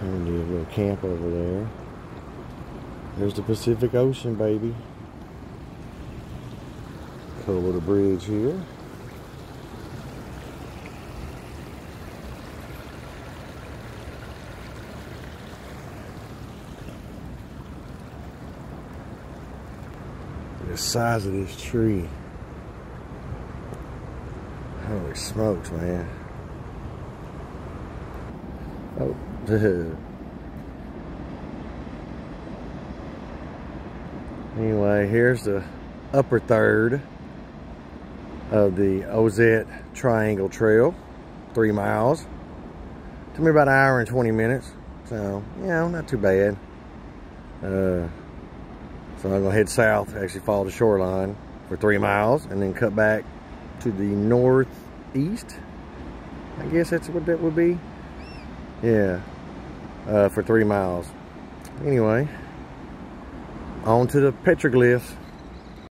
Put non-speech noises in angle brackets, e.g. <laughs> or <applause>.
And a little camp over there. There's the Pacific Ocean, baby. Cool little bridge here. The size of this tree. Holy smokes, man. Oh, <laughs> anyway, here's the upper third of the Ozette Triangle Trail, three miles. Took me about an hour and 20 minutes, so, you know, not too bad. Uh, so I'm gonna head south, actually follow the shoreline for three miles, and then cut back to the northeast. I guess that's what that would be. Yeah, uh, for three miles. Anyway, on to the petroglyphs.